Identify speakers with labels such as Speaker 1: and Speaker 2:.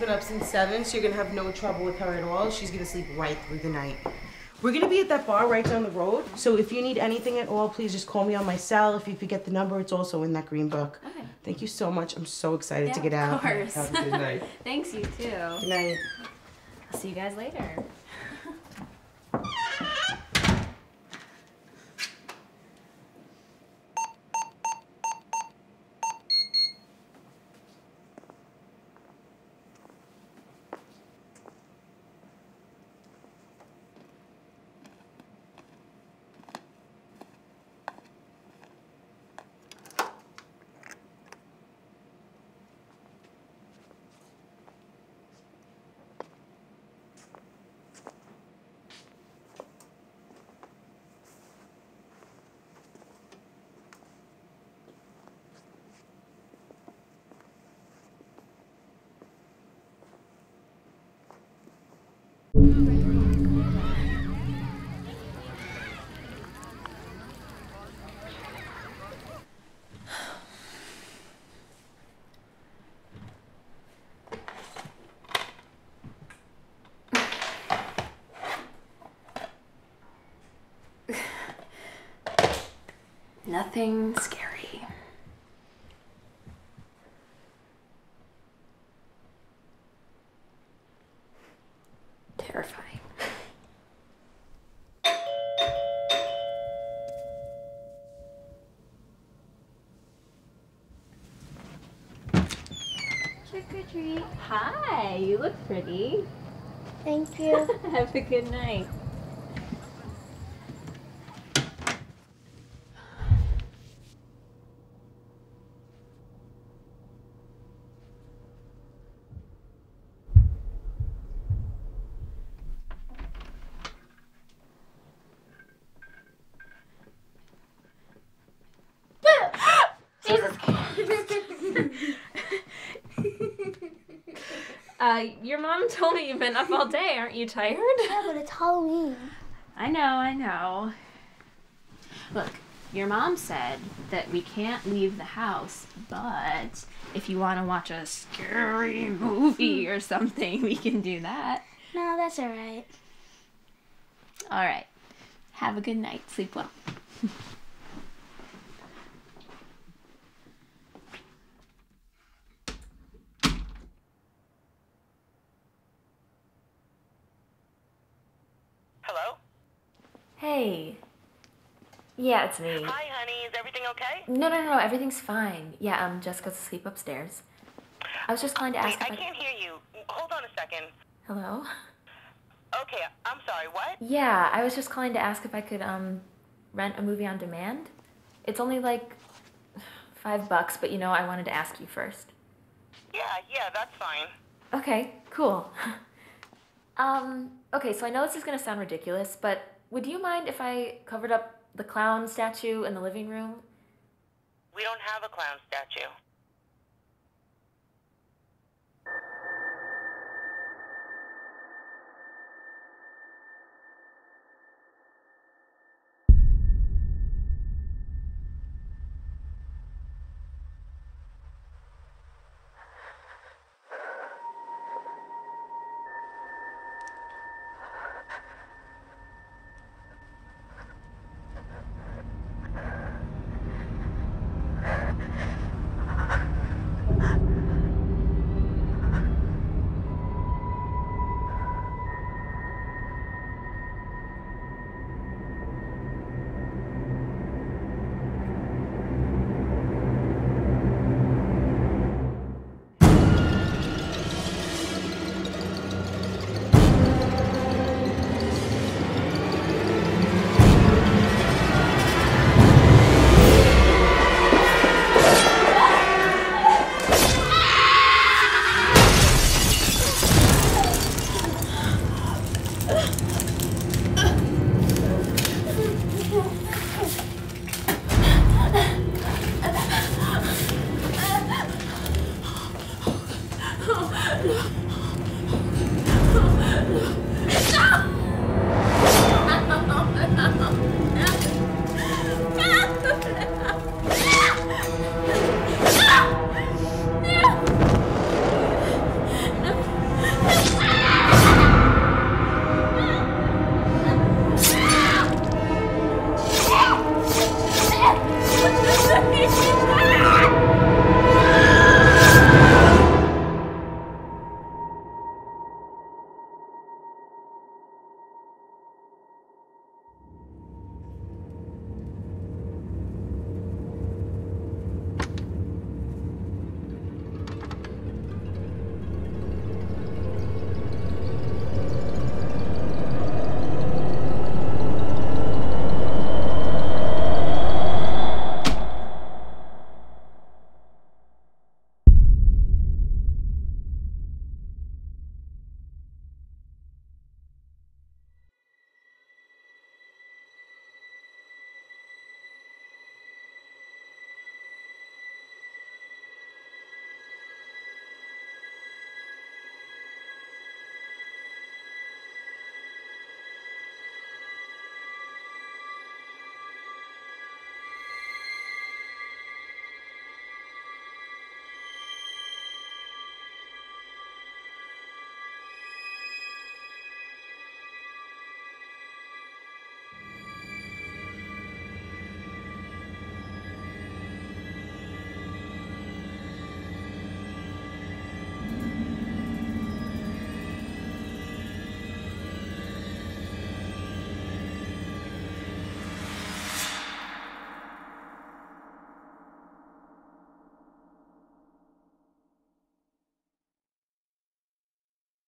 Speaker 1: been up since 7, so you're going to have no trouble with her at all. She's going to sleep right through the night. We're going to be at that bar right down the road, so if you need anything at all, please just call me on my cell. If you forget the number, it's also in that green book.
Speaker 2: Okay.
Speaker 1: Thank you so much. I'm so excited
Speaker 2: Yeah,
Speaker 1: to get out.
Speaker 2: Of course.
Speaker 3: Have a good night.
Speaker 2: Thanks, you too.
Speaker 1: Good night.
Speaker 2: I'll see you guys later. Nothing scary. Treat. Hi, you look pretty.
Speaker 4: Thank you.
Speaker 2: Have a good night. Uh, your mom told me you've been up all day. Aren't you tired?
Speaker 4: yeah, but it's Halloween.
Speaker 2: I know, I know. Look, your mom said that we can't leave the house, but if you want to watch a scary movie or something, we can do that.
Speaker 4: No, that's alright.
Speaker 2: All right. Have a good night. Sleep well.
Speaker 5: Hello?
Speaker 6: Hey. Yeah, it's me.
Speaker 5: Hi, honey. Is everything okay?
Speaker 6: No, no, no, no. everything's fine. Yeah, um, Jessica's asleep upstairs. I was just calling to ask
Speaker 5: Wait,
Speaker 6: if
Speaker 5: I can't hear you. Hold on a second.
Speaker 6: Hello?
Speaker 5: Okay, I'm sorry. What?
Speaker 6: Yeah, I was just calling to ask if I could, um, rent a movie on demand. It's only like five bucks, but you know, I wanted to ask you first.
Speaker 5: Yeah, yeah, that's fine.
Speaker 6: Okay, cool. um, okay, so I know this is gonna sound ridiculous, but would you mind if I covered up the clown statue in the living room?
Speaker 5: We don't have a clown statue. No.